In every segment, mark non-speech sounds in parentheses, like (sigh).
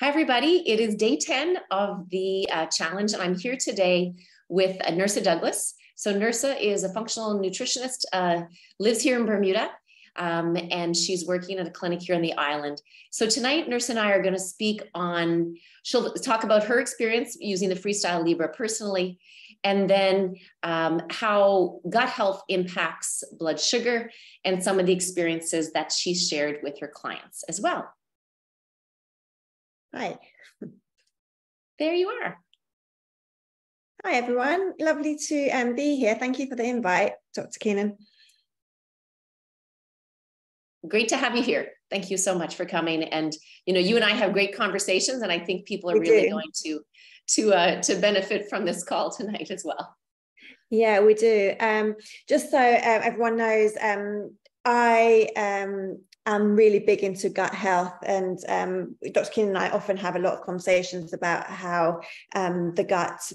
Hi, everybody. It is day 10 of the uh, challenge, and I'm here today with uh, Nerseh Douglas. So, Nerseh is a functional nutritionist, uh, lives here in Bermuda, um, and she's working at a clinic here on the island. So, tonight, Nerseh and I are going to speak on, she'll talk about her experience using the Freestyle Libre personally, and then um, how gut health impacts blood sugar and some of the experiences that she shared with her clients as well. Hi. There you are. Hi, everyone. Lovely to um, be here. Thank you for the invite, Dr. Keenan. Great to have you here. Thank you so much for coming. And you know, you and I have great conversations, and I think people are we really do. going to to uh, to benefit from this call tonight as well. Yeah, we do. Um, just so um, everyone knows, um, I um, am really big into gut health, and um, Dr. Keenan and I often have a lot of conversations about how um, the gut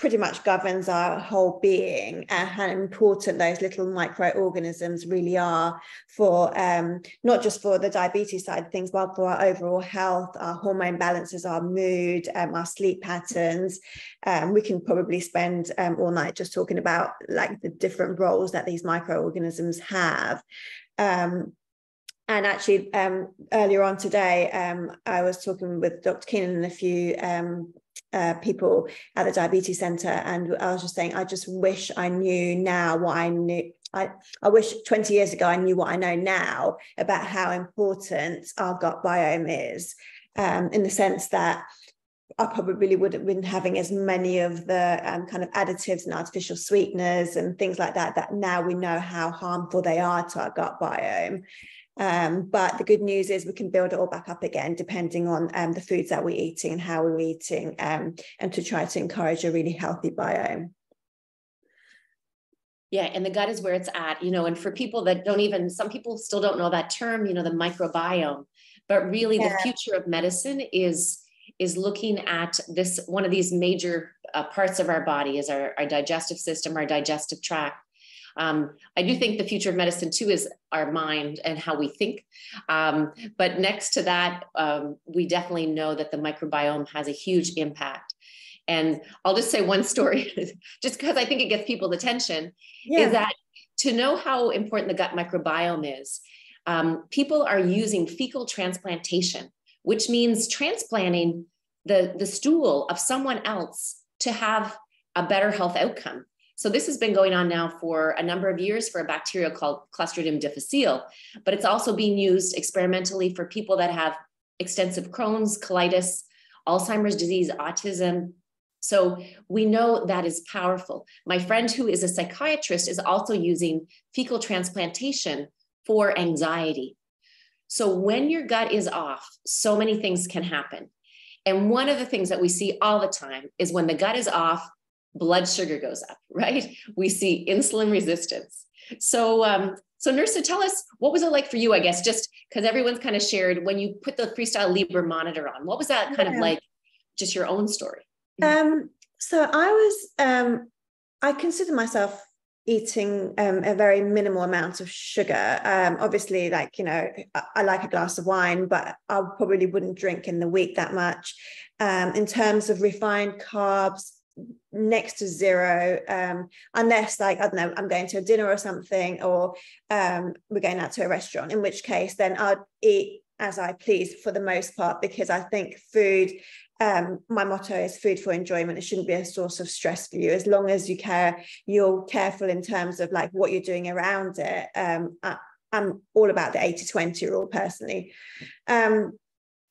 pretty much governs our whole being and how important those little microorganisms really are for um, not just for the diabetes side of things, but for our overall health, our hormone balances, our mood, um, our sleep patterns. Um, we can probably spend um, all night just talking about like the different roles that these microorganisms have. Um, and actually, um, earlier on today, um, I was talking with Dr. Keenan and a few um, uh, people at the diabetes center, and I was just saying, I just wish I knew now what I knew. I, I wish 20 years ago I knew what I know now about how important our gut biome is, um, in the sense that I probably would have been having as many of the um, kind of additives and artificial sweeteners and things like that, that now we know how harmful they are to our gut biome. Um, but the good news is we can build it all back up again, depending on um, the foods that we're eating and how we're eating, um, and to try to encourage a really healthy biome. Yeah, and the gut is where it's at, you know, and for people that don't even, some people still don't know that term, you know, the microbiome, but really yeah. the future of medicine is is looking at this one of these major uh, parts of our body is our, our digestive system, our digestive tract um, I do think the future of medicine too is our mind and how we think. Um, but next to that, um, we definitely know that the microbiome has a huge impact. And I'll just say one story, (laughs) just because I think it gets people's attention, yeah. is that to know how important the gut microbiome is, um, people are using fecal transplantation, which means transplanting the, the stool of someone else to have a better health outcome. So this has been going on now for a number of years for a bacteria called Clostridium difficile, but it's also being used experimentally for people that have extensive Crohn's, colitis, Alzheimer's disease, autism. So we know that is powerful. My friend who is a psychiatrist is also using fecal transplantation for anxiety. So when your gut is off, so many things can happen. And one of the things that we see all the time is when the gut is off, blood sugar goes up, (laughs) right? We see insulin resistance. So, um, so Nerseh, tell us what was it like for you? I guess just because everyone's kind of shared when you put the Freestyle Libre monitor on. What was that kind yeah. of like? Just your own story. Um, so I was, um, I consider myself eating um, a very minimal amount of sugar. Um, obviously, like you know, I, I, like a glass of wine, but I probably wouldn't drink in the week that much. Um, in terms of refined carbs, next to zero um, unless like i don't know i'm going to a dinner or something or um, we're going out to a restaurant in which case then i'll eat as i please for the most part because i think food um, my motto is food for enjoyment. It shouldn't be a source of stress for you. As long as you care you're careful in terms of like what you're doing around it um, I, am all about the 80 20 rule personally. Um,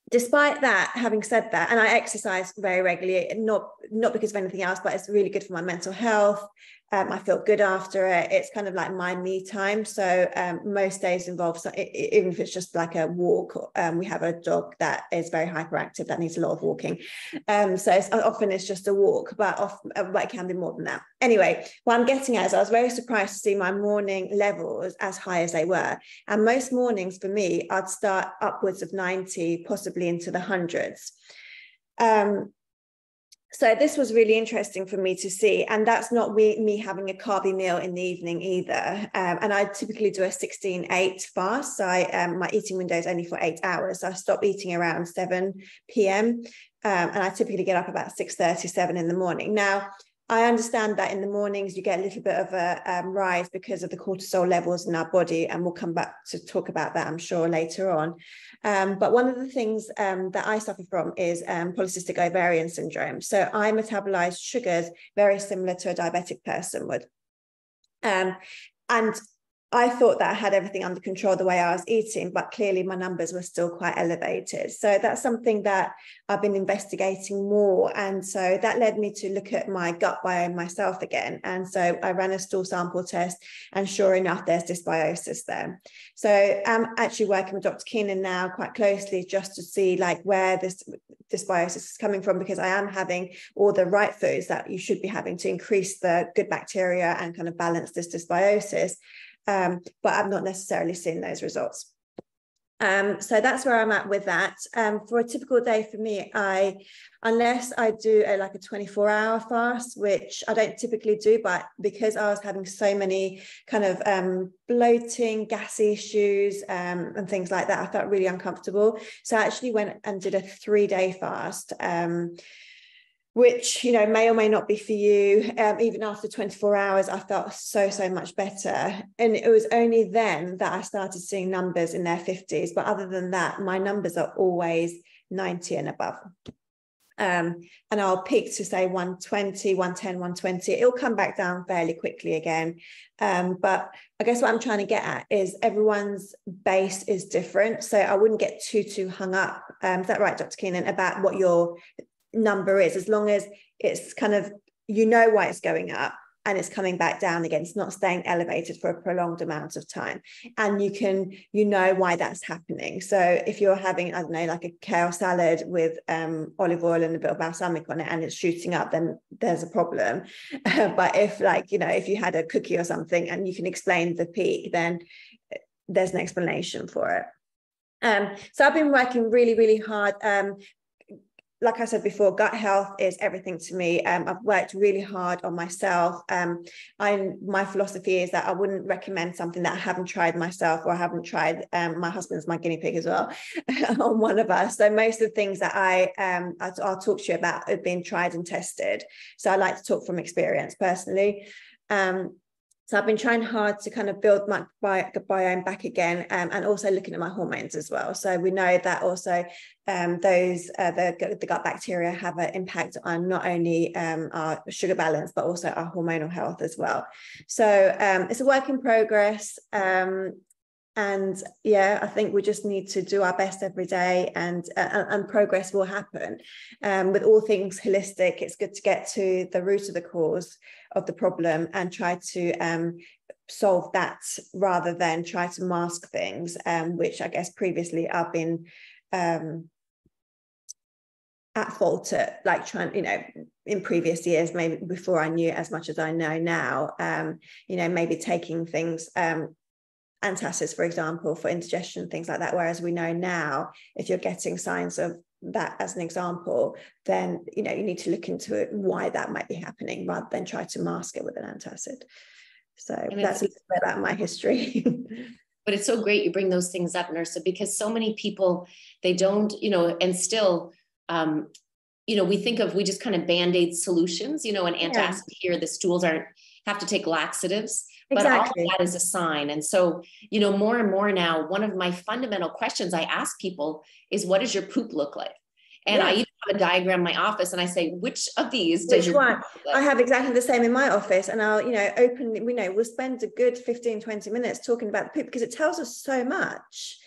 despite that having said that and i exercise very regularly not not because of anything else but it's really good for my mental health um, I feel good after it. It's kind of like my me time. So um, most days involve, so even if it's just like a walk. Um, we have a dog that is very hyperactive that needs a lot of walking. Um, so it's, often it's just a walk, but often uh, but it can be more than that. Anyway, what I'm getting at is I was very surprised to see my morning levels as high as they were. And most mornings for me, I'd start upwards of 90, possibly into the hundreds. Um, so this was really interesting for me to see and that's not me, me having a carby meal in the evening either. Um, and i typically do a 16 8 fast. So I, um, my eating window is only for eight hours. So i stop eating around 7 p.m um, and i typically get up about 6 37 in the morning. Now I understand that in the mornings you get a little bit of a um, rise because of the cortisol levels in our body, and we'll come back to talk about that, I'm sure, later on. Um, but one of the things um, that I suffer from is um, polycystic ovarian syndrome. So I metabolize sugars very similar to a diabetic person would. Um, and I thought that I had everything under control the way I was eating, but clearly my numbers were still quite elevated. So that's something that I've been investigating more. And so that led me to look at my gut biome myself again. And so I ran a stool sample test, and sure enough, there's dysbiosis there. So I'm actually working with Dr. Keenan now quite closely just to see like where this dysbiosis is coming from, because I am having all the right foods that you should be having to increase the good bacteria and kind of balance this dysbiosis um, but I've not necessarily seen those results. Um, so that's where I'm at with that. Um, for a typical day for me, I, unless I do a, like a 24 hour fast, which I don't typically do, but because I was having so many kind of um, bloating, gas issues, um, and things like that, I felt really uncomfortable. So I actually went and did a three day fast. Which you know may or may not be for you um, even after 24 hours i felt so so much better and it was only then that i started seeing numbers in their 50s but other than that my numbers are always 90 and above um, and I'll peak to say 120, 110, 120. It'll come back down fairly quickly again. Um, but I guess what I'm trying to get at is everyone's base is different. So I wouldn't get too, too hung up. Um, is that right, Dr. Keenan, about what your number is, as long as it's kind of, you know why it's going up and it's coming back down again. It's not staying elevated for a prolonged amount of time. And you can, you know why that's happening. So if you're having, I don't know, like a kale salad with um, olive oil and a bit of balsamic on it and it's shooting up, then there's a problem. (laughs) but if like, you know, if you had a cookie or something and you can explain the peak, then there's an explanation for it. Um, so I've been working really, really hard. Um, like I said before, gut health is everything to me. Um, I've worked really hard on myself. Um, I my philosophy is that I wouldn't recommend something that I haven't tried myself or I haven't tried. Um, my husband's my guinea pig as well, (laughs) on one of us. So most of the things that I um, I'll talk to you about have been tried and tested. So I like to talk from experience personally. Um, so I've been trying hard to kind of build my biome back again um, and also looking at my hormones as well. So we know that also um, those, uh, the, the gut bacteria have an impact on not only um, our sugar balance, but also our hormonal health as well. So um, it's a work in progress. Um, and yeah i think we just need to do our best every day and uh, and progress will happen um, with all things holistic it's good to get to the root of the cause of the problem and try to um, solve that rather than try to mask things which i guess previously i've been um, at fault at like trying you know in previous years maybe before i knew as much as i know now um, you know maybe taking things um, antacids, for example, for indigestion, things like that. Whereas we know now, if you're getting signs of that as an example, then you know you need to look into it, why that might be happening rather than try to mask it with an antacid. So that's a little bit about my history. (laughs) but it's so great you bring those things up, Nerseh, because so many people they don't, you know, and still um, you know, we think of we just kind of band-aid solutions, you know, an antacid yeah. here, the stools aren't have to take laxatives but exactly. all of that is a sign and so you know more and more now one of my fundamental questions i ask people is what does your poop look like and I even have a diagram in my office and I say, which of these does which one? I have exactly the same in my office. And I'll, you know, open, we know we'll spend a good 15, 20 minutes talking about the poop because it tells us so much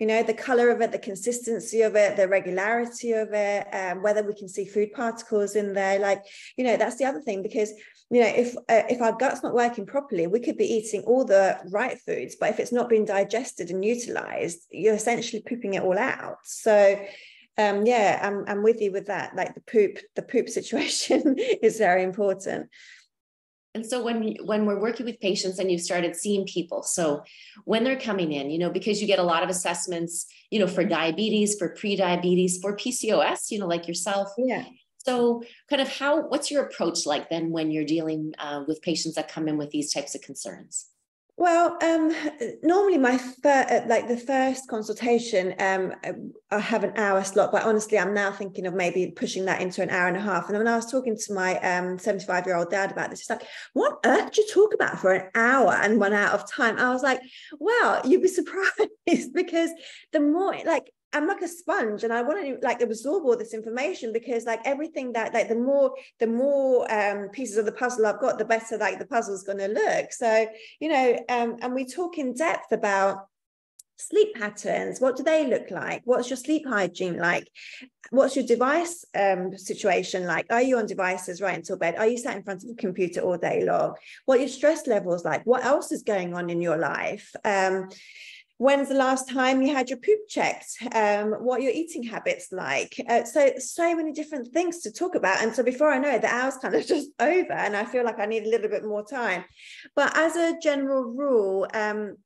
you know the color of it the consistency of it the regularity of it um, whether we can see food particles in there like you know that's the other thing because you know if uh, if our gut's not working properly we could be eating all the right foods but if it's not being digested and utilized you're essentially pooping it all out. So um yeah i'm, I'm with you with that like the poop the poop situation (laughs) is very important and so when when we're working with patients and you've started seeing people so when they're coming in you know because you get a lot of assessments you know for diabetes for pre-diabetes for pcos you know like yourself yeah So, kind of how, what's your approach like then when you're dealing uh, with patients that come in with these types of concerns? Well, um, normally my fir- uh, like the first consultation, um, I have an hour slot, but honestly, I'm now thinking of maybe pushing that into an hour and a half. And when I was talking to my 75 um, year old dad about this, he's like, "What earth do you talk about for an hour and one out of time?" I was like, "Well, you'd be (laughs) surprised because the more like I'm like a sponge and I want to like absorb all this information because like everything that like the more the more um, pieces of the puzzle I've got, the better like the puzzle's going to look. So, you know, um, and we talk in depth about sleep patterns. What do they look like? What's your sleep hygiene like? What's your device um, situation like? Are you on devices right until bed? Are you sat in front of a computer all day long? What your stress levels like? What else is going on in your life? Um, when's the last time you had your poop checked? Um, what your eating habits like? Uh, so so many different things to talk about. And so before i know it the hour's kind of (laughs) just over and i feel like i need a little bit more time. But as a general rule um,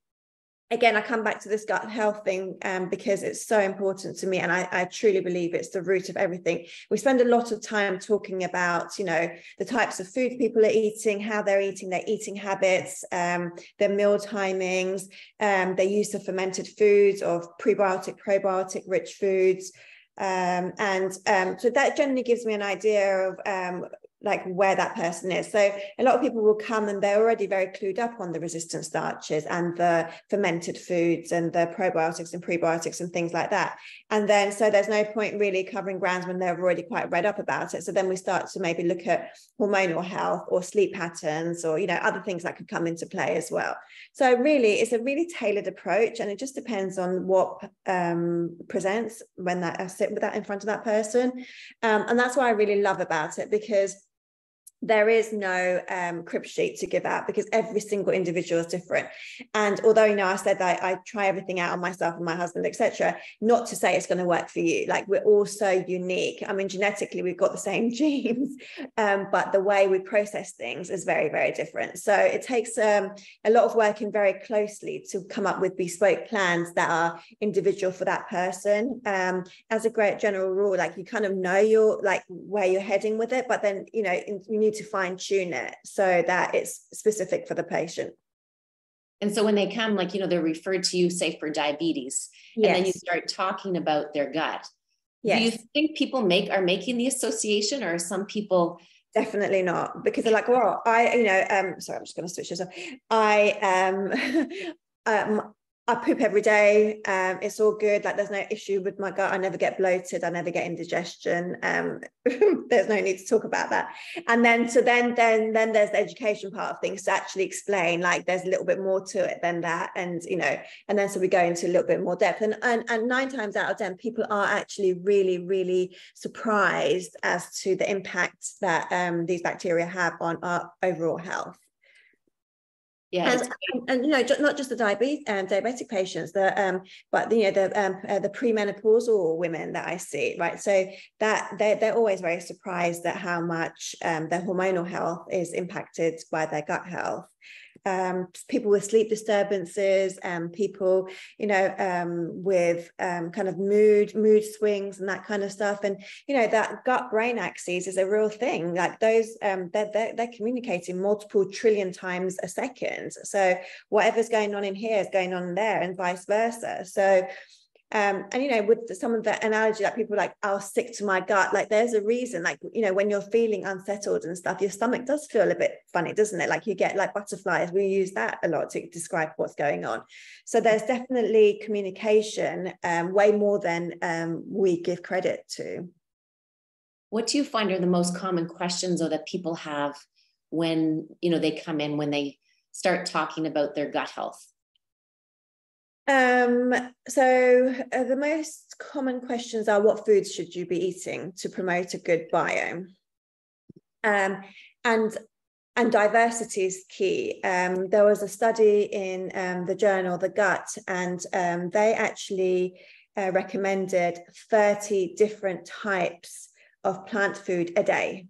again, I come back to this gut health thing um, because it's so important to me. And I, I, truly believe it's the root of everything. We spend a lot of time talking about, you know, the types of food people are eating, how they're eating, their eating habits, um, their meal timings, um, their use of fermented foods, of prebiotic, probiotic rich foods. Um, and um, so that generally gives me an idea of um, like where that person is. So a lot of people will come and they're already very clued up on the resistant starches and the fermented foods and the probiotics and prebiotics and things like that. And then so there's no point really covering grounds when they're already quite read up about it. So then we start to maybe look at hormonal health or sleep patterns or you know other things that could come into play as well. So really it's a really tailored approach and it just depends on what um, presents when that I sit with that in front of that person. Um, and that's what I really love about it because there is no um, crib sheet to give out because every single individual is different. And although you know I said that I, try everything out on myself and my husband, etc., not to say it's going to work for you. Like we're all so unique. I mean, genetically we've got the same (laughs) genes, um, but the way we process things is very very different. So it takes um, a lot of working very closely to come up with bespoke plans that are individual for that person. Um, as a great general rule, like you kind of know your like where you're heading with it, but then you know you need to fine tune it so that it's specific for the patient. And so when they come, like, you know, they're referred to you, say, for diabetes, yes. and then you start talking about their gut. Yes. Do you think people make are making the association, or some people definitely not because they're like well i you know um sorry i'm just going to switch this up i um (laughs) um I poop every day. Um, it's all good. Like there's no issue with my gut. I never get bloated. I never get indigestion. Um, (laughs) there's no need to talk about that. And then so then then then there's the education part of things to actually explain. Like there's a little bit more to it than that. And you know, and then so we go into a little bit more depth. And and, and nine times out of ten, people are actually really really surprised as to the impact that um, these bacteria have on our overall health. Yeah, and, and, and, you know, not just the diabetes um, diabetic patients, the um, but you know the um, uh, the premenopausal women that I see, right? So that they're they're always very surprised at how much um, their hormonal health is impacted by their gut health um, people with sleep disturbances and people, you know, um, with um, kind of mood, mood swings and that kind of stuff. And, you know, that gut brain axis is a real thing. Like those, um, they're, they're, they're communicating multiple trillion times a second. So whatever's going on in here is going on there and vice versa. So, um, and you know, with some of the analogy that people like, I'll stick to my gut. Like, there's a reason. Like, you know, when you're feeling unsettled and stuff, your stomach does feel a bit funny, doesn't it? Like, you get like butterflies. We use that a lot to describe what's going on. So there's definitely communication, um, way more than um, we give credit to. What do you find are the most common questions or that people have when you know they come in when they start talking about their gut health? Um, so uh, the most common questions are what foods should you be eating to promote a good biome? Um, and and diversity is key. Um, there was a study in um, the journal The Gut, and um, they actually uh, recommended 30 different types of plant food a day.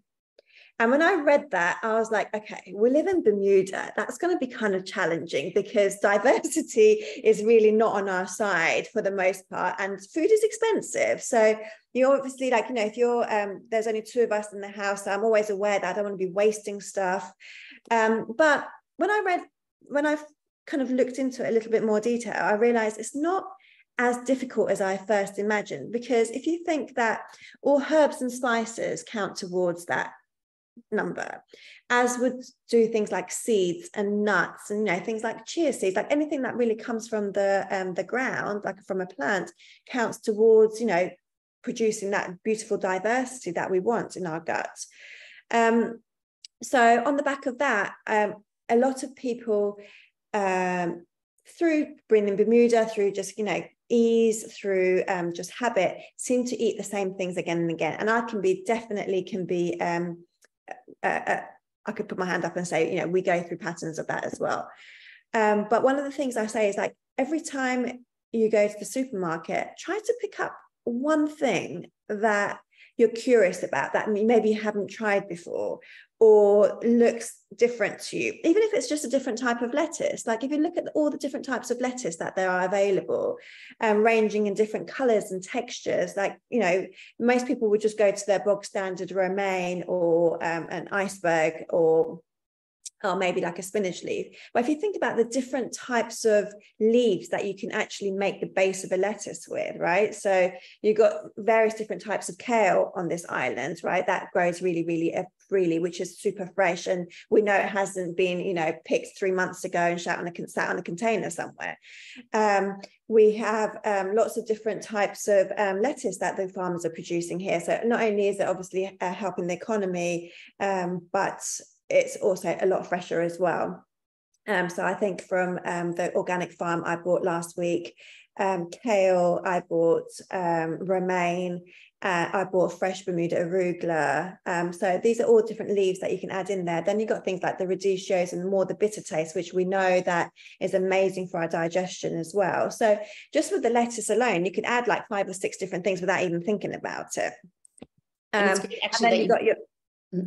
And when I read that, I was like, okay, we live in Bermuda. That's going to be kind of challenging because (laughs) diversity is really not on our side for the most part, and food is expensive. So you obviously like, you know, if you're um, there's only two of us in the house, I'm always aware that I don't want to be wasting stuff. Um, but when I read, when I've kind of looked into it a little bit more detail, I realized it's not as difficult as I first imagined. Because if you think that all herbs and spices count towards that number, as would do things like seeds and nuts and you know things like chia seeds, like anything that really comes from the um, the ground, like from a plant, counts towards you know producing that beautiful diversity that we want in our gut. Um, so on the back of that, um, a lot of people um, through bringing Bermuda, through just, you know, ease, through um, just habit, seem to eat the same things again and again. And I can be definitely can be, um, uh, uh, I could put my hand up and say, you know, we go through patterns of that as well. Um, but one of the things I say is like every time you go to the supermarket, try to pick up one thing that you're curious about that maybe you haven't tried before or looks different to you, even if it's just a different type of lettuce. Like if you look at all the different types of lettuce that there are available, um, ranging in different colors and textures, like, you know, most people would just go to their bog standard romaine or um, an iceberg or or maybe like a spinach leaf. But if you think about the different types of leaves that you can actually make the base of a lettuce with, right? So you've got various different types of kale on this island, right? That grows really, really freely, which is super fresh. And we know it hasn't been, you know, picked three months ago and sat on a, sat on a container somewhere. Um, we have um, lots of different types of um, lettuce that the farmers are producing here. So not only is it obviously uh, helping the economy, um, but it's also a lot fresher as well. Um, so I think from um, the organic farm I bought last week, um, kale, I bought um, romaine, uh, I bought fresh Bermuda arugula. Um, so these are all different leaves that you can add in there. Then you've got things like the radicchios and more the bitter taste, which we know that is amazing for our digestion as well. So just with the lettuce alone, you could add like five or six different things without even thinking about it. Um, and, and then you got your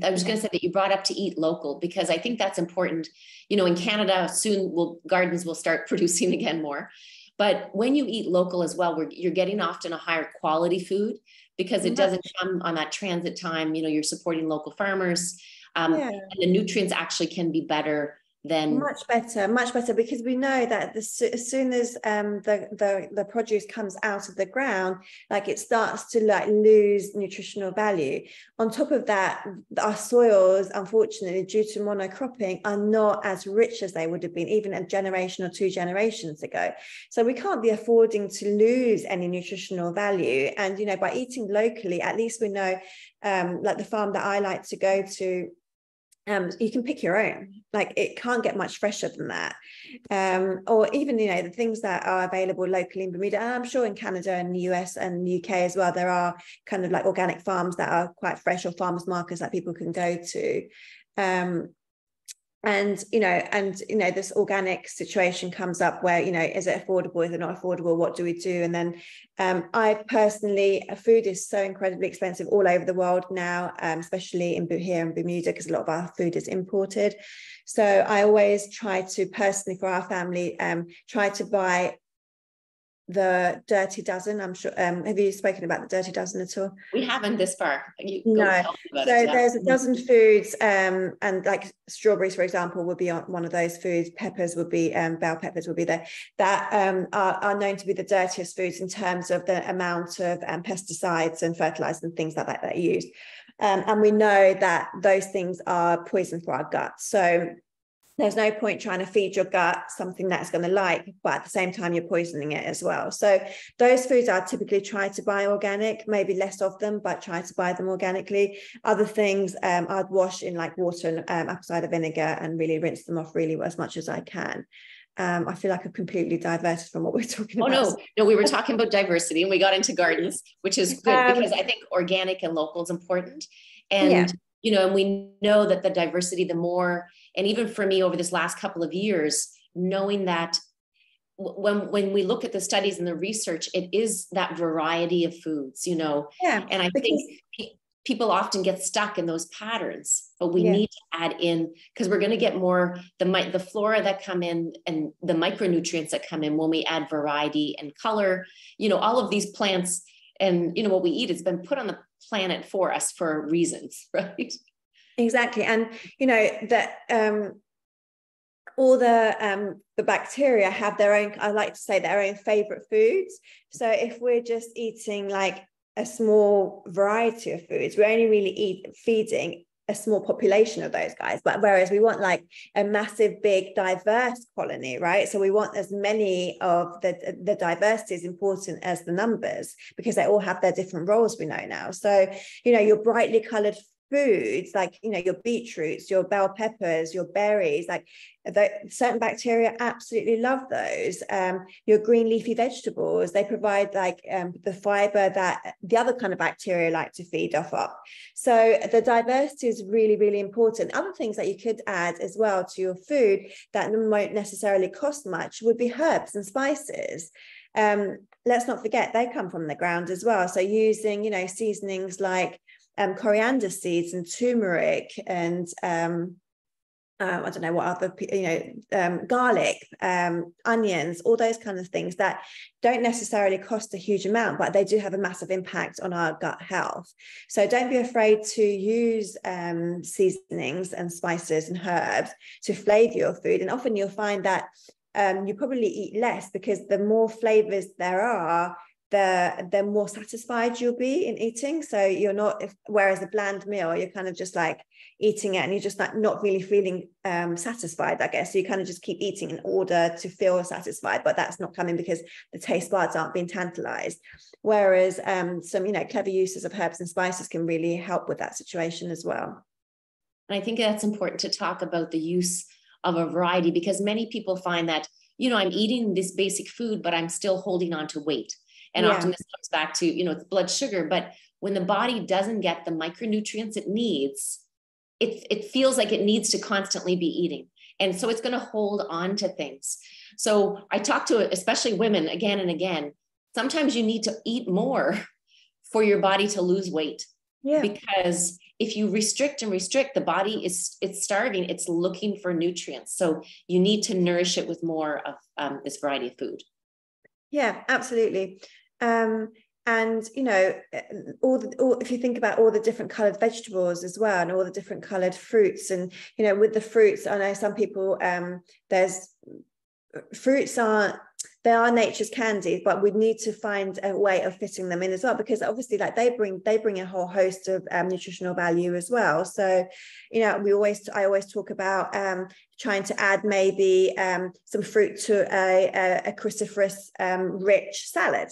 I was going to say that you brought up to eat local because I think that's important. You know, in Canada, soon will gardens will start (laughs) producing again more. But when you eat local as well, you're getting often a higher quality food because it doesn't come on that transit time. You know, you're supporting local farmers, um, yeah. and the nutrients actually can be better then much better much better because we know that the, as soon as um, the, the the produce comes out of the ground like it starts to like lose nutritional value. On top of that our soils unfortunately due to monocropping are not as rich as they would have been even a generation or two generations ago. So we can't be affording to lose any nutritional value. And you know by eating locally at least we know um, like the farm that i like to go to um, you can pick your own. Like it can't get much fresher than that. Um, or even you know the things that are available locally in bermuda and i'm sure in canada and the us and the uk as well there are kind of like organic farms that are quite fresh or farmers markets that people can go to. Um, and you know and you know this organic situation comes up where you know is it affordable is it not affordable what do we do? And then um, i personally uh, food is so incredibly expensive all over the world now um, especially in here in bermuda because a lot of our food is imported. So i always try to personally for our family um, try to buy the Dirty Dozen. I'm sure. Um, have you spoken about the Dirty Dozen at all? We haven't this far. You no. So there's a dozen foods, um, and like strawberries, for example, would be on one of those foods. Peppers would be, um, bell peppers would be there. That um, are, are known to be the dirtiest foods in terms of the amount of um, pesticides and fertilizers and things like that that are used. Um, and we know that those things are poison for our gut. So there's no point trying to feed your gut something that's going to like, but at the same time, you're poisoning it as well. So those foods I typically try to buy organic, maybe less of them, but try to buy them organically. Other things um, I'd wash in like water and um, apple cider vinegar and really rinse them off really as much as I can. Um, I feel like I've completely diverted from what we're (laughs) talking oh, about. Oh no, no, we were talking about diversity and we got into gardens, which is good um, because I think organic and local is important. And yeah. you know, and we know that the diversity, the more and even for me over this last couple of years knowing that when when we look at the studies and the research it is that variety of foods you know yeah and i think people often get stuck in those patterns but we yeah. need to add in because we're going to get more the the flora that come in and the micronutrients that come in when we add variety and color you know all of these plants and you know what we eat has been put on the planet for us for reasons (laughs) right exactly and you know that um all the um, the bacteria have their own i like to say their own favorite foods. So if we're just eating like a small variety of foods we're only really eat feeding a small population of those guys but whereas we want like a massive big diverse colony right? So we want as many of the the diversity is important as the numbers because they all have their different roles we know now. So you know your brightly colored foods like you know your beetroots your bell peppers your berries like the, certain bacteria absolutely love those. Um, your green leafy vegetables they provide like um, the fiber that the other kind of bacteria like to feed off of. So the diversity is really really important. Other things that you could add as well to your food that won't necessarily cost much would be herbs and spices. Um, let's not forget they come from the ground as well. So using you know seasonings like um, coriander seeds and turmeric and um, um, I don't know what other, you know, um, garlic, um, onions, all those kind of things that don't necessarily cost a huge amount, but they do have a massive impact on our gut health. So don't be afraid to use um, seasonings and spices and herbs to flavor your food. And often you'll find that um, you probably eat less because the more flavors there are, the the more satisfied you'll be in eating. So you're not if, whereas a bland meal you're kind of just like eating it and you're just like not really feeling um, satisfied i guess. So you kind of just keep eating in order to feel satisfied but that's not coming because the taste buds aren't being tantalized. Whereas um, some you know clever uses of herbs and spices can really help with that situation as well. And i think that's important to talk about the use of a variety because many people find that you know i'm eating this basic food but i'm still holding on to weight and yeah. often this comes back to, you know, it's blood sugar. But when the body doesn't get the micronutrients it needs, it, it feels like it needs to constantly be eating. And so it's going to hold on to things. So I talk to especially women again and again. Sometimes you need to eat more (laughs) for your body to lose weight. Yeah. Because if you restrict and restrict, the body is it's starving. It's looking for nutrients. So you need to nourish it with more of um, this variety of food. Yeah, absolutely. Um, and you know all the all, if you think about all the different colored vegetables as well and all the different colored fruits and you know with the fruits i know some people um there's fruits are they are nature's candies but we need to find a way of fitting them in as well because obviously like they bring they bring a whole host of um, nutritional value as well. So you know we always i always talk about um, trying to add maybe um, some fruit to a, a, a cruciferous um, rich salad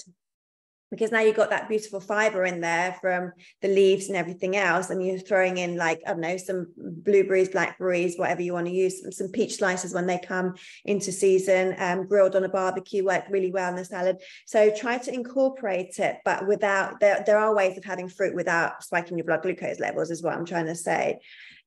because now you've got that beautiful fiber in there from the leaves and everything else and you're throwing in like i don't know some blueberries blackberries whatever you want to use some, peach slices when they come into season um, grilled on a barbecue work really well in the salad. So try to incorporate it but without there, there are ways of having fruit without spiking your blood glucose levels is what i'm trying to say.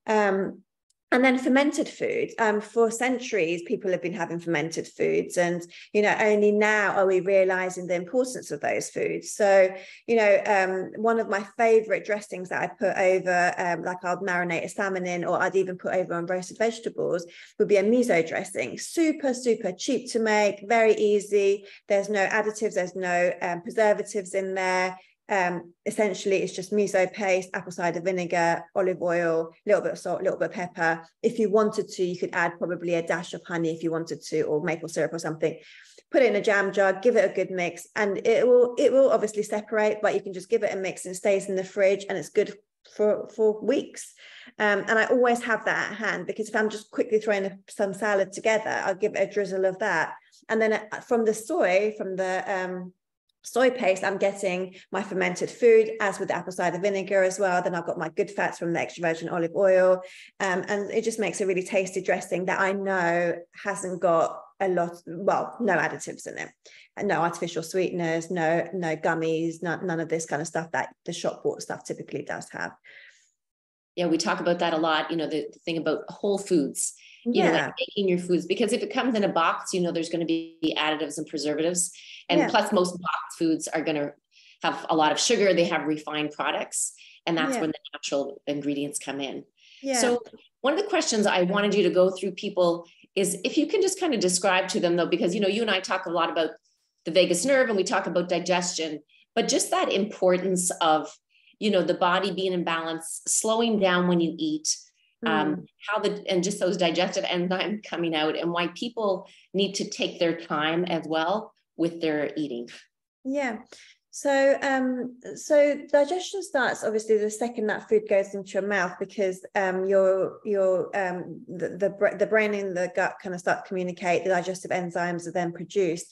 Um, and then fermented food um, for centuries people have been having fermented foods. And you know only now are we realizing the importance of those foods. So you know um, one of my favorite dressings that i put over um, like i'll marinate a salmon in or i'd even put over on roasted vegetables would be a miso dressing. Super super cheap to make very easy. There's no additives there's no um, preservatives in there um, essentially, it's just miso paste, apple cider vinegar, olive oil, a little bit of salt, a little bit of pepper. If you wanted to, you could add probably a dash of honey if you wanted to, or maple syrup or something. Put it in a jam jar, give it a good mix, and it will it will obviously separate, but you can just give it a mix and stays in the fridge, and it's good for for weeks. Um, and I always have that at hand because if I'm just quickly throwing some salad together, I'll give it a drizzle of that, and then uh, from the soy, from the um, soy paste, I'm getting my fermented food, as with the apple cider vinegar as well. Then I've got my good fats from the extra virgin olive oil. Um, and it just makes a really tasty dressing that I know hasn't got a lot, well, no additives in it. And no artificial sweeteners, no, no gummies, no, none of this kind of stuff that the shop bought stuff typically does have. Yeah, we talk about that a lot. You know, the, the thing about whole foods you yeah. know, like making your foods because if it comes in a box, you know, there's going to be additives and preservatives. And yeah. plus most box foods are going to have a lot of sugar, they have refined products, and that's Yeah. when the natural ingredients come in. Yeah. So one of the questions I wanted you to go through people is if you can just kind of describe to them though, because you know, you and I talk a lot about the vagus nerve and we talk about digestion, but just that importance of, you know, the body being in balance, slowing down when you eat, um, Mm. how the and just those digestive enzymes coming out and why people need to take their time as well with their eating. Yeah. So um so digestion starts obviously the second that food goes into your mouth because um your your um the the, the brain and the gut kind of start to communicate the digestive enzymes are then produced.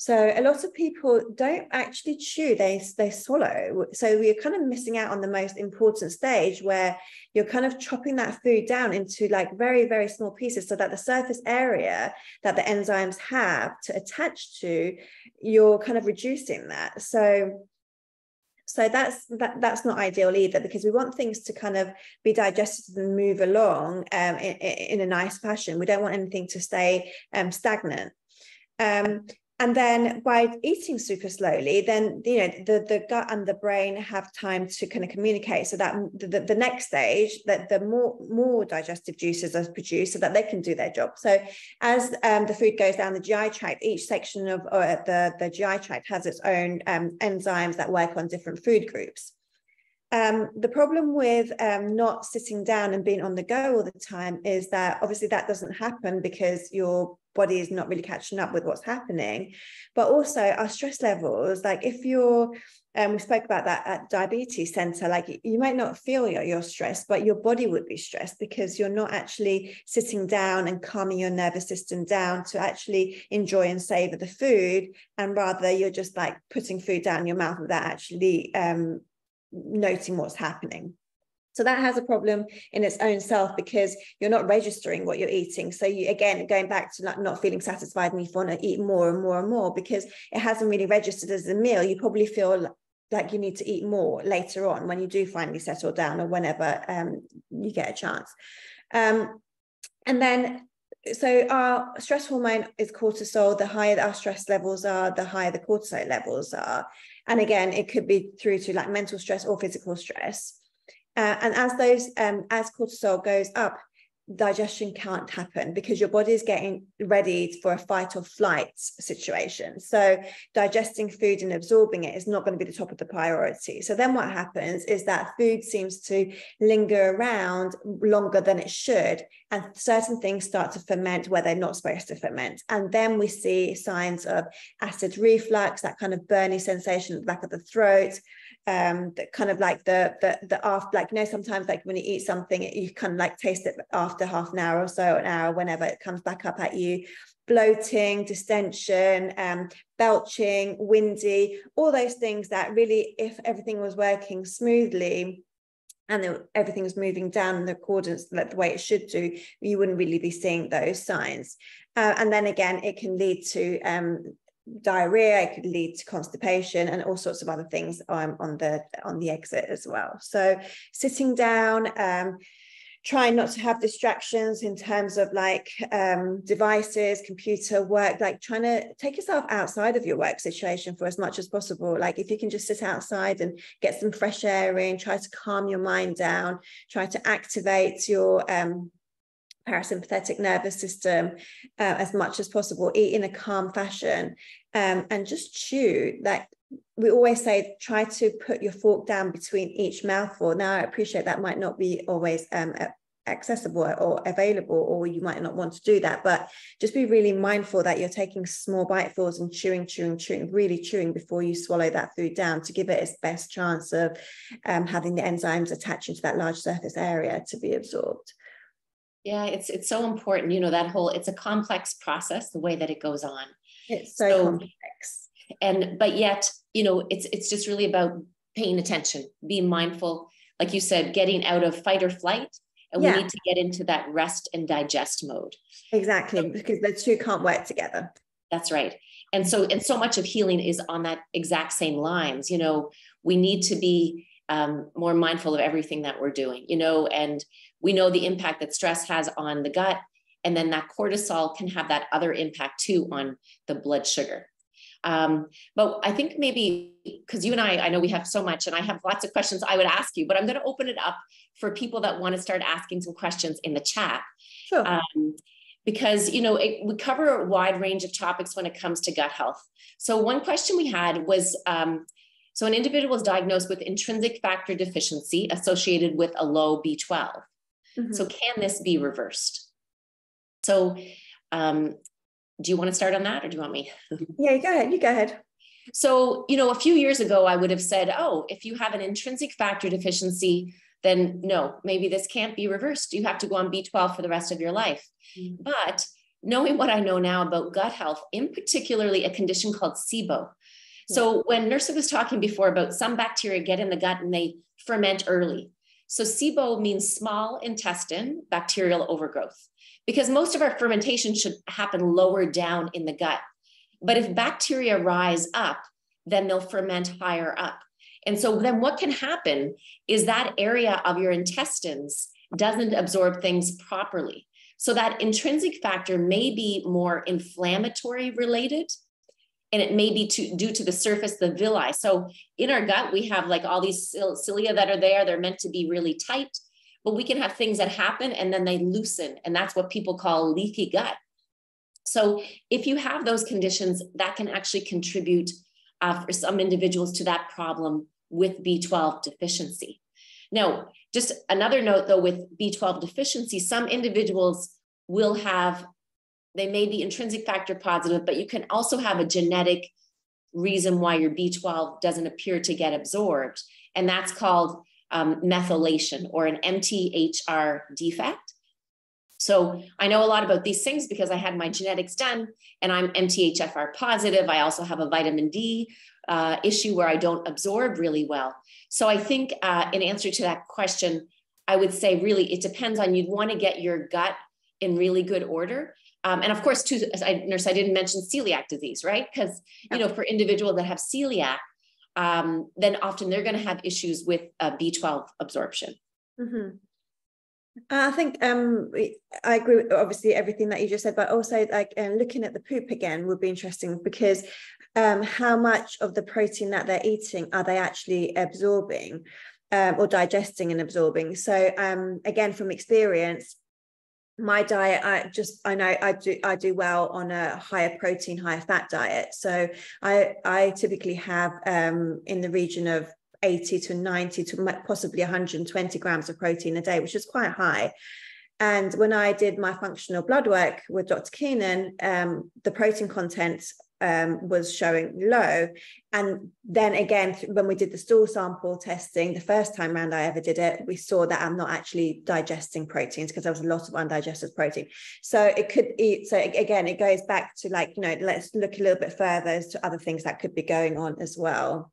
So a lot of people don't actually chew, they they swallow. So we're kind of missing out on the most important stage where you're kind of chopping that food down into like very, very small pieces so that the surface area that the enzymes have to attach to, you're kind of reducing that. So so that's that that's not ideal either because we want things to kind of be digested and move along um, in, in a nice fashion. We don't want anything to stay um, stagnant. Um, and then by eating super slowly, then you know the, the gut and the brain have time to kind of communicate so that the, the next stage that the more more digestive juices are produced so that they can do their job. So as um, the food goes down the GI tract, each section of uh, the, the GI tract has its own um, enzymes that work on different food groups. Um, the problem with um, not sitting down and being on the go all the time is that obviously that doesn't happen because your body is not really catching up with what's happening. But also our stress levels, like if you're, um, we spoke about that at diabetes center, like you might not feel you're stressed, but your body would be stressed because you're not actually sitting down and calming your nervous system down to actually enjoy and savor the food. And rather you're just like putting food down your mouth without actually um, noting what's happening. So that has a problem in its own self because you're not registering what you're eating. So you again going back to not, not feeling satisfied and you want to eat more and more and more because it hasn't really registered as a meal. You probably feel like you need to eat more later on when you do finally settle down or whenever um, you get a chance. Um, and then so our stress hormone is cortisol the higher our stress levels are the higher the cortisol levels are and again it could be through to like mental stress or physical stress uh, and as those um, as cortisol goes up digestion can't happen because your body is getting ready for a fight or flight situation. So digesting food and absorbing it is not going to be the top of the priority. So then what happens is that food seems to linger around longer than it should and certain things start to ferment where they're not supposed to ferment. And then we see signs of acid reflux, that kind of burning sensation at the back of the throat, um that kind of like the the the after like you know sometimes like when you eat something you kind of like taste it after half an hour or so an hour whenever it comes back up at you. Bloating distension um belching windy all those things that really if everything was working smoothly and everything was moving down in accordance like the way it should do you wouldn't really be seeing those signs. Uh, and then again it can lead to um, diarrhea it could lead to constipation and all sorts of other things um, on the on the exit as well. So sitting down um, trying not to have distractions in terms of like um, devices computer work like trying to take yourself outside of your work situation for as much as possible. Like if you can just sit outside and get some fresh air in try to calm your mind down try to activate your um, parasympathetic nervous system uh, as much as possible, eat in a calm fashion, um, and just chew. Like we always say, try to put your fork down between each mouthful. Now, I appreciate that might not be always um, accessible or available, or you might not want to do that, but just be really mindful that you're taking small bitefuls and chewing, chewing, chewing, really chewing before you swallow that food down to give it its best chance of um, having the enzymes attaching to that large surface area to be absorbed. Yeah, it's it's so important. You know, that whole it's a complex process, the way that it goes on. It's so, so complex. And but yet, you know, it's it's just really about paying attention, being mindful, like you said, getting out of fight or flight. And yeah. we need to get into that rest and digest mode. Exactly, so, because the two can't work together. That's right. And so, and so much of healing is on that exact same lines. You know, we need to be um, more mindful of everything that we're doing, you know, and we know the impact that stress has on the gut. And then that cortisol can have that other impact too on the blood sugar. Um, but I think maybe because you and I, I know we have so much and I have lots of questions I would ask you, but I'm going to open it up for people that want to start asking some questions in the chat. Sure. Um, because, you know, it, we cover a wide range of topics when it comes to gut health. So one question we had was, um, so an individual was diagnosed with intrinsic factor deficiency associated with a low B12. Mm-hmm. So can this be reversed? So um, do you want to start on that or do you want me? (laughs) yeah, go ahead. You go ahead. So, you know, a few years ago, I would have said, oh, if you have an intrinsic factor deficiency, then no, maybe this can't be reversed. You have to go on B12 for the rest of your life. Mm-hmm. But knowing what I know now about gut health, in particularly a condition called SIBO. So when Nerseh was talking before about some bacteria get in the gut and they ferment early. So SIBO means small intestine bacterial overgrowth because most of our fermentation should happen lower down in the gut. But if bacteria rise up, then they'll ferment higher up. And so then what can happen is that area of your intestines doesn't absorb things properly. So that intrinsic factor may be more inflammatory related and it may be to, due to the surface, the villi. So in our gut, we have like all these cilia that are there. They're meant to be really tight but we can have things that happen and then they loosen. And that's what people call leaky gut. So if you have those conditions, that can actually contribute uh, for some individuals to that problem with B12 deficiency. Now, just another note though, with B12 deficiency, some individuals will have, they may be intrinsic factor positive, but you can also have a genetic reason why your B12 doesn't appear to get absorbed. And that's called um, methylation or an MTHFR defect. So I know a lot about these things because I had my genetics done and I'm MTHFR positive. I also have a vitamin D uh, issue where I don't absorb really well. So I think uh, in answer to that question, I would say really it depends on you'd want to get your gut in really good order. Um, and of course, too, I, Nerseh, I didn't mention celiac disease, right? Because you know, for individuals that have celiac, um, then often they're going to have issues with uh, B12 absorption. Mm-hmm. I think um, I agree with obviously everything that you just said, but also like uh, looking at the poop again would be interesting because um, how much of the protein that they're eating are they actually absorbing um, or digesting and absorbing? So um, again, from experience, my diet i just i know i do i do well on a higher protein higher fat diet. So i i typically have um in the region of 80 to 90 to possibly 120 grams of protein a day which is quite high. And when i did my functional blood work with dr keenan um, the protein content um, was showing low. And then again, when we did the stool sample testing, the first time round I ever did it, we saw that I'm not actually digesting proteins because there was a lot of undigested protein. So it could eat. So again, it goes back to like, you know, let's look a little bit further as to other things that could be going on as well.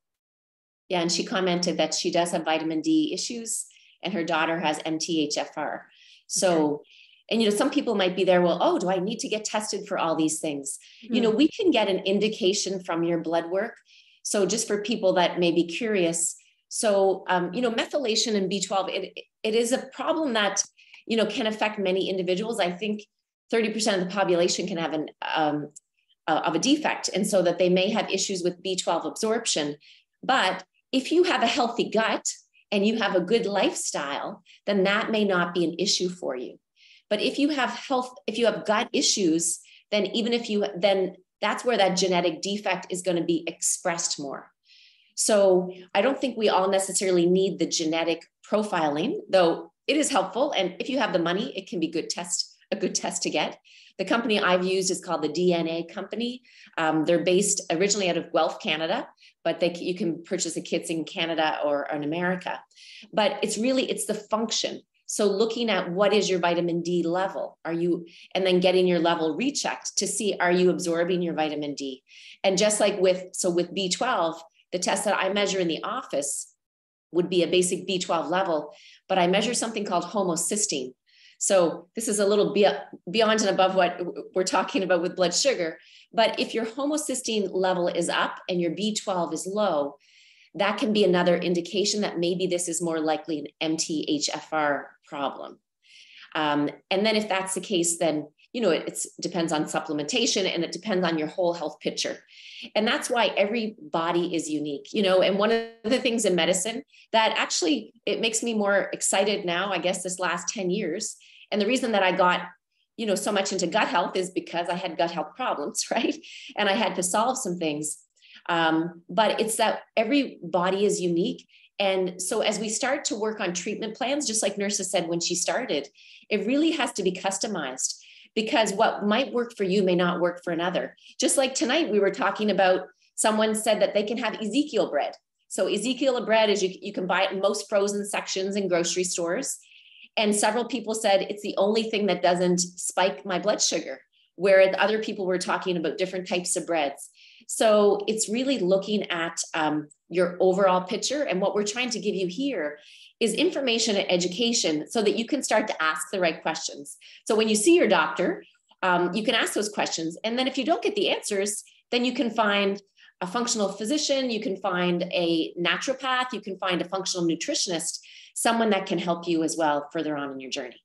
Yeah. And she commented that she does have vitamin D issues and her daughter has MTHFR. So okay and you know some people might be there well oh do i need to get tested for all these things mm-hmm. you know hmm. we can get an indication from your blood work so just for people that may be curious so um, you know methylation and b12 it, it is a problem that you know can affect many individuals i think 30% of the population can have an um, uh, of a defect and so that they may have issues with b12 absorption but if you have a healthy gut and you have a good lifestyle then that may not be an issue for you but if you have health, if you have gut issues, then even if you, then that's where that genetic defect is going to be expressed more. So I don't think we all necessarily need the genetic profiling, though it is helpful. And if you have the money, it can be good test, a good test to get. The company I've used is called the DNA Company. Um, they're based originally out of Guelph, Canada, but they, you can purchase the kits in Canada or, or in America. But it's really it's the function. So looking at what is your vitamin D level? Are you, and then getting your level rechecked to see, are you absorbing your vitamin D? And just like with, so with B12, the test that I measure in the office would be a basic B12 level, but I measure something called homocysteine. So this is a little beyond and above what we're talking about with blood sugar. But if your homocysteine level is up and your B12 is low, that can be another indication that maybe this is more likely an MTHFR problem. Um, and then if that's the case, then you know, it depends on supplementation and it depends on your whole health picture. And that's why every body is unique, you know. And one of the things in medicine that actually it makes me more excited now, I guess, this last 10 years. And the reason that I got, you know, so much into gut health is because I had gut health problems, (laughs) right? And I had to solve some things. Um, but it's that every body is unique. And so as we start to work on treatment plans, just like Nerseh said when she started, it really has to be customized because what might work for you may not work for another. Just like tonight, we were talking about someone said that they can have Ezekiel bread. So Ezekiel bread is you, you can buy it in most frozen sections in grocery stores. And several people said it's the only thing that doesn't spike my blood sugar, where other people were talking about different types of breads. So it's really looking at um, your overall picture. And what we're trying to give you here is information and education so that you can start to ask the right questions. So when you see your doctor, um, you can ask those questions. And then if you don't get the answers, then you can find a functional physician, you can find a naturopath, you can find a functional nutritionist, someone that can help you as well further on in your journey.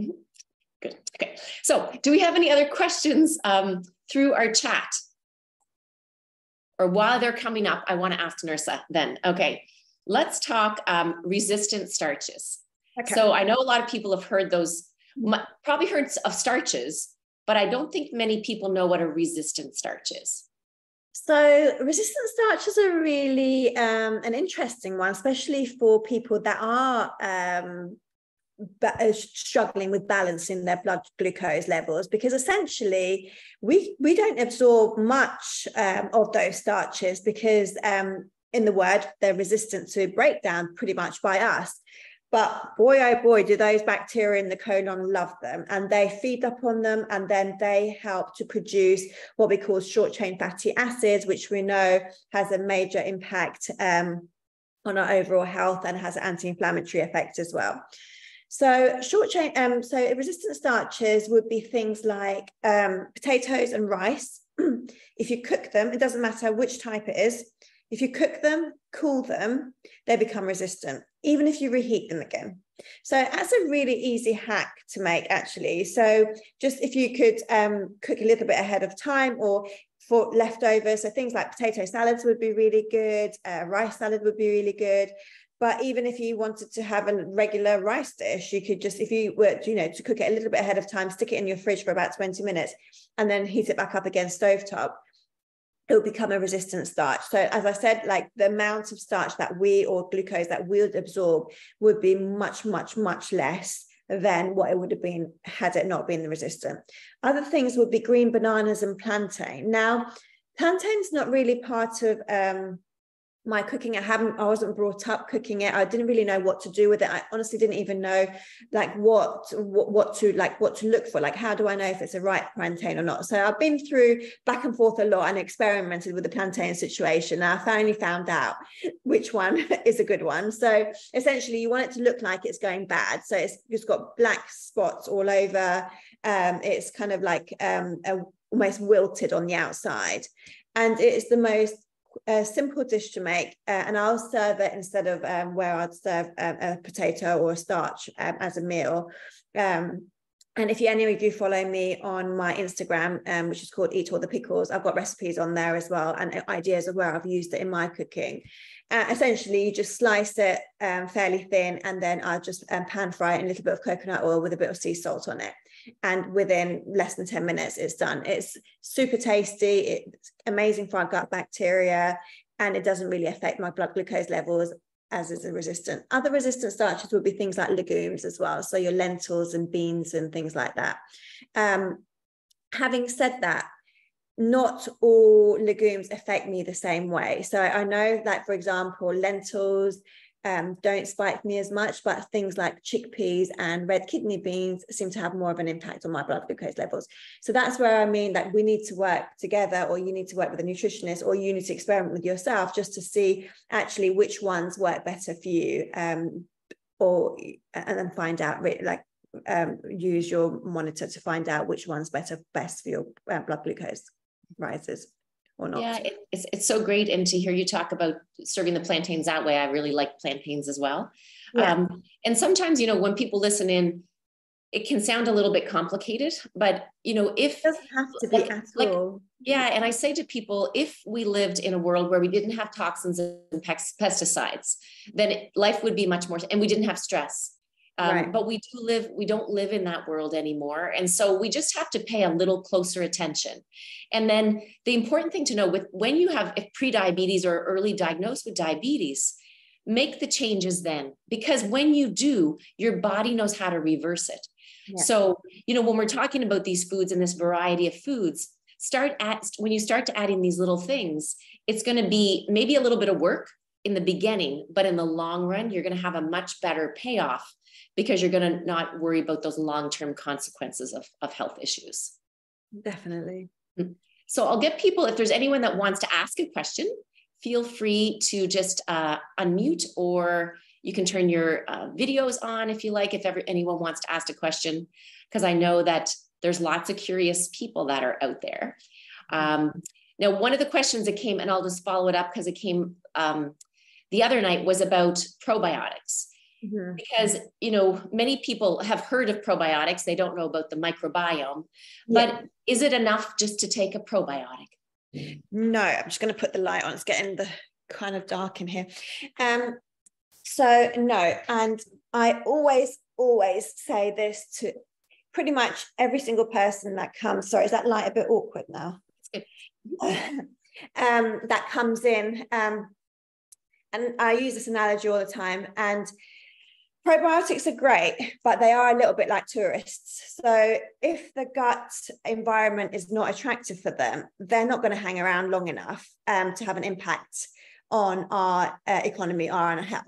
Mm-hmm. Good. Okay. So, do we have any other questions um, through our chat? Or while they're coming up, I want to ask Nerseh then. Okay. Let's talk um, resistant starches. Okay. So I know a lot of people have heard those, probably heard of starches, but I don't think many people know what a resistant starch is. So resistant starches are really um, an interesting one, especially for people that are um, uh, struggling with balancing their blood glucose levels because essentially we we don't absorb much um, of those starches because um, in the word, they're resistant to breakdown pretty much by us. But boy, oh boy, do those bacteria in the colon love them and they feed up on them and then they help to produce what we call short chain fatty acids, which we know has a major impact um, on our overall health and has an anti-inflammatory effect as well. So short chain, um, so resistant starches would be things like um, potatoes and rice. (clears throat) if you cook them, it doesn't matter which type it is, if you cook them, cool them, they become resistant, even if you reheat them again. So that's a really easy hack to make, actually. So just if you could um, cook a little bit ahead of time or for leftovers, so things like potato salads would be really good, uh, rice salad would be really good. But even if you wanted to have a regular rice dish, you could just, if you were, you know, to cook it a little bit ahead of time, stick it in your fridge for about 20 minutes and then heat it back up again stovetop it will become a resistant starch. So as I said, like the amount of starch that we or glucose that we would absorb would be much, much, much less than what it would have been had it not been the resistant. Other things would be green bananas and plantain. Now, plantain's not really part of um, my cooking i haven't i wasn't brought up cooking it. I didn't really know what to do with it. I honestly didn't even know like what what, what to like what to look for. Like how do i know if it's a right plantain or not? So i've been through back and forth a lot and experimented with the plantain situation. And i finally found out which one (laughs) is a good one. So essentially you want it to look like it's going bad. So it's just got black spots all over. Um, it's kind of like um, a, almost wilted on the outside. And it's the most a simple dish to make, uh, and I'll serve it instead of um, where I'd serve um, a potato or a starch um, as a meal. Um, and if you any of you follow me on my Instagram, um, which is called Eat All the Pickles, I've got recipes on there as well and ideas of where I've used it in my cooking. Uh, essentially, you just slice it um, fairly thin, and then I just pan fry it in a little bit of coconut oil with a bit of sea salt on it. And within less than 10 minutes it's done. It's super tasty. It's amazing for our gut bacteria and it doesn't really affect my blood glucose levels as is a resistant. Other resistant starches would be things like legumes as well so your lentils and beans and things like that. Um, having said that not all legumes affect me the same way so i know that for example lentils um, don't spike me as much, but things like chickpeas and red kidney beans seem to have more of an impact on my blood glucose levels. So that's where I mean that we need to work together, or you need to work with a nutritionist, or you need to experiment with yourself just to see actually which ones work better for you, um, or and then find out like um, use your monitor to find out which one's better best for your uh, blood glucose rises or not. Yeah, it, it's, it's so great. And to hear you talk about serving the plantains that way, I really like plantains as well. Yeah. Um, and sometimes, you know, when people listen in, it can sound a little bit complicated, but you know, if it doesn't have to be like, at like, all. Yeah, and I say to people, if we lived in a world where we didn't have toxins and pesticides, then life would be much more, and we didn't have stress. Um, right. But we do live, we don't live in that world anymore. And so we just have to pay a little closer attention. And then the important thing to know with when you have pre-diabetes or early diagnosed with diabetes, make the changes then because when you do your body knows how to reverse it yeah. so you know when we're talking about these foods and this variety of foods start at when you start to add in these little things it's going to be maybe a little bit of work in the beginning but in the long run you're going to have a much better payoff because you're going to not worry about those long-term consequences of, of health issues definitely mm. so i'll get people if there's anyone that wants to ask a question feel free to just uh, unmute or you can turn your uh, videos on if you like, if ever anyone wants to ask a question, because I know that there's lots of curious people that are out there. Um, now, one of the questions that came, and I'll just follow it up because it came um, the other night, was about probiotics. Mm-hmm. Because you know, many people have heard of probiotics; they don't know about the microbiome. Yeah. But is it enough just to take a probiotic? No, I'm just going to put the light on. It's getting the kind of dark in here. Um, so no, and I always, always say this to pretty much every single person that comes. Sorry, is that light a bit awkward now? (laughs) um, that comes in. Um, and I use this analogy all the time. And Probiotics are great, but they are a little bit like tourists. So if the gut environment is not attractive for them, they're not going to hang around long enough um, to have an impact on our uh, economy or on our health.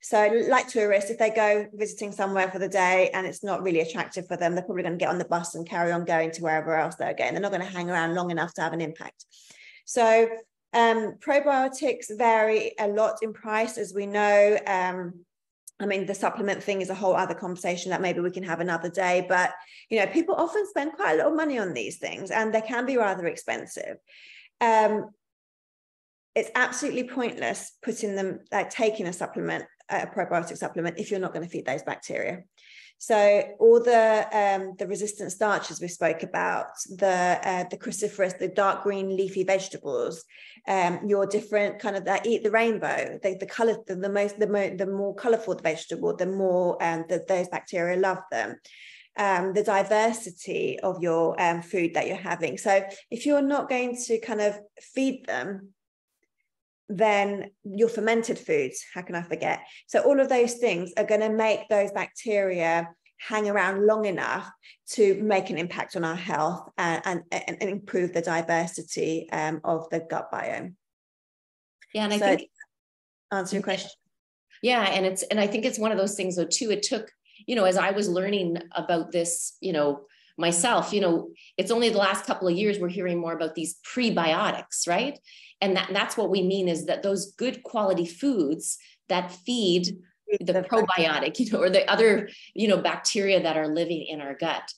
So, like tourists, if they go visiting somewhere for the day and it's not really attractive for them, they're probably going to get on the bus and carry on going to wherever else they're going. They're not going to hang around long enough to have an impact. So, um, probiotics vary a lot in price, as we know. Um, I mean, the supplement thing is a whole other conversation that maybe we can have another day. But, you know, people often spend quite a lot of money on these things and they can be rather expensive. Um, it's absolutely pointless putting them, like taking a supplement, a probiotic supplement, if you're not going to feed those bacteria. So all the um, the resistant starches we spoke about, the uh, the cruciferous, the dark green leafy vegetables, um, your different kind of that eat the rainbow, the, the color, the, the most the, mo- the more colorful the vegetable, the more um, those bacteria love them. Um, the diversity of your um, food that you're having. So if you're not going to kind of feed them then your fermented foods, how can I forget? So all of those things are going to make those bacteria hang around long enough to make an impact on our health and, and, and improve the diversity um, of the gut biome. Yeah, and I think answer your question. Yeah, and it's and I think it's one of those things though too. It took, you know, as I was learning about this, you know, myself, you know, it's only the last couple of years we're hearing more about these prebiotics, right? And that, that's what we mean is that those good quality foods that feed the, probiotic (laughs) you know or the other you know bacteria that are living in our gut.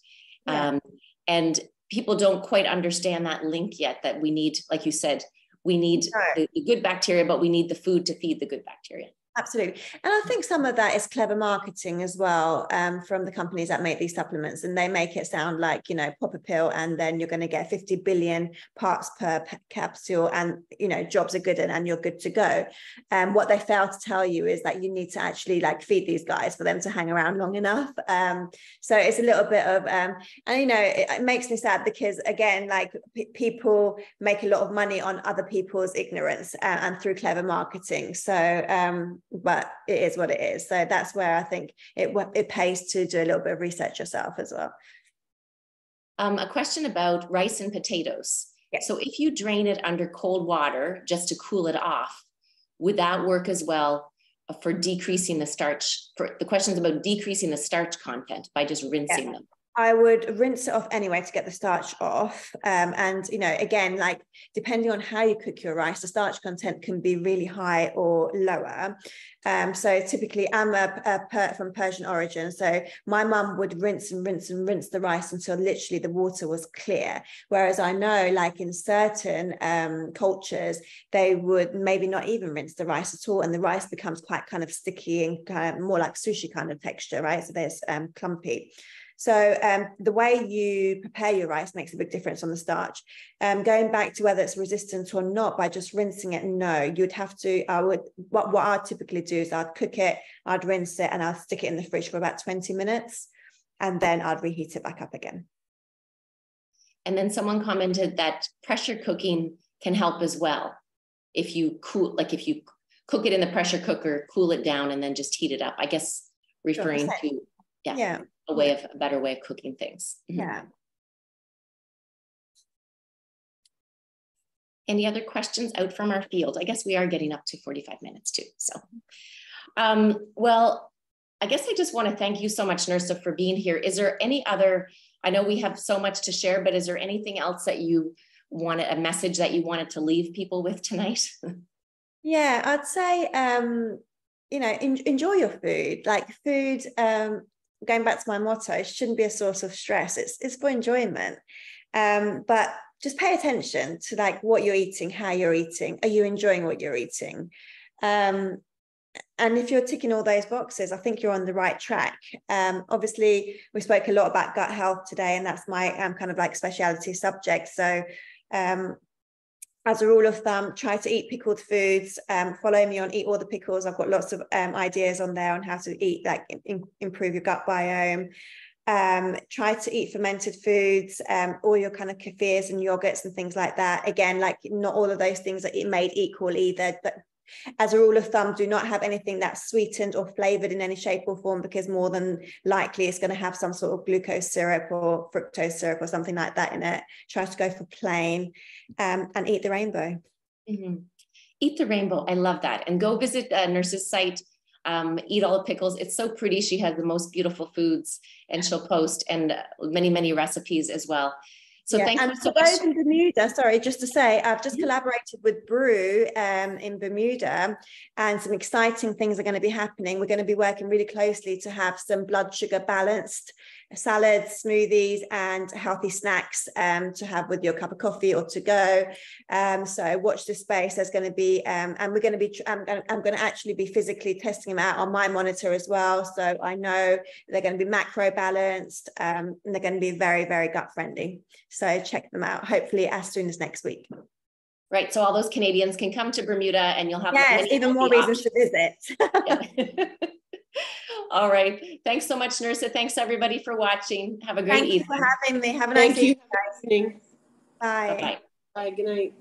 Yeah. um, and people don't quite understand that link yet that we need like you said we need the, the good bacteria but we need the food to feed the good bacteria Absolutely. And I think some of that is clever marketing as well um, from the companies that make these supplements. And they make it sound like, you know, pop a pill and then you're going to get 50 billion parts per capsule and, you know, jobs are good and, and you're good to go. And um, what they fail to tell you is that you need to actually like feed these guys for them to hang around long enough. Um, so it's a little bit of, um, and, you know, it, it, makes me sad because, again, like p- people make a lot of money on other people's ignorance uh, and through clever marketing. So, um, but it is what it is. So that's where I think it it pays to do a little bit of research yourself as well. Um, a question about rice and potatoes. Yes. So if you drain it under cold water just to cool it off, would that work as well for decreasing the starch? For the questions about decreasing the starch content by just rinsing yeah. them. I would rinse it off anyway to get the starch off. Um, and, you know, again, like depending on how you cook your rice, the starch content can be really high or lower. Um, so typically, I'm a, a per, from Persian origin. So my mum would rinse and rinse and rinse the rice until literally the water was clear. Whereas I know, like in certain um, cultures, they would maybe not even rinse the rice at all. And the rice becomes quite kind of sticky and kind of more like sushi kind of texture, right? So there's um, clumpy. So um, the way you prepare your rice makes a big difference on the starch. Um, going back to whether it's resistant or not by just rinsing it, no, you'd have to, I would, what, what I'd typically do is I'd cook it, I'd rinse it and I'd stick it in the fridge for about 20 minutes and then I'd reheat it back up again. And then someone commented that pressure cooking can help as well. If you cool, like if you cook it in the pressure cooker, cool it down, and then just heat it up. I guess referring to yeah, yeah, a way of a better way of cooking things. Mm-hmm. Yeah. Any other questions out from our field? I guess we are getting up to 45 minutes too. So, um, well, I guess I just want to thank you so much, Nerseh, for being here. Is there any other, I know we have so much to share, but is there anything else that you wanted, a message that you wanted to leave people with tonight? (laughs) yeah, I'd say, um, you know, in, enjoy your food. Like food, um, going back to my motto, it shouldn't be a source of stress. It's, it's for enjoyment. Um, but just pay attention to like what you're eating, how you're eating. Are you enjoying what you're eating? Um, and if you're ticking all those boxes, I think you're on the right track. Um, obviously, we spoke a lot about gut health today, and that's my um, kind of like specialty subject. So, um, as a rule of thumb, try to eat pickled foods. Um, follow me on Eat All the Pickles. I've got lots of um, ideas on there on how to eat, like in, improve your gut biome. Um, try to eat fermented foods, um, all your kind of kefirs and yogurts and things like that. Again, like not all of those things are made equal either, but as a rule of thumb, do not have anything that's sweetened or flavored in any shape or form because more than likely it's going to have some sort of glucose syrup or fructose syrup or something like that in it. Try to go for plain um, and eat the rainbow. Mm-hmm. Eat the rainbow. I love that. And go visit a Nerseh's site. Um, eat all the pickles. It's so pretty. She has the most beautiful foods and she'll post and many, many recipes as well. So yeah, thank and you so much. in Bermuda, sorry, just to say, I've just yeah. collaborated with Brew um, in Bermuda, and some exciting things are going to be happening. We're going to be working really closely to have some blood sugar balanced salads, smoothies, and healthy snacks um, to have with your cup of coffee or to go. Um, so watch this space. There's going to be, um, and we're going to be, I'm going, to, I'm going to actually be physically testing them out on my monitor as well. So I know they're going to be macro balanced um, and they're going to be very, very gut friendly. So check them out, hopefully as soon as next week. Right. So all those Canadians can come to Bermuda and you'll have yes, even more reasons to visit. (laughs) (laughs) All right. Thanks so much, Nerseh. Thanks everybody for watching. Have a great Thank evening. Thank you for having me. Have a nice Thank evening. Bye. Bye. Bye. Good night.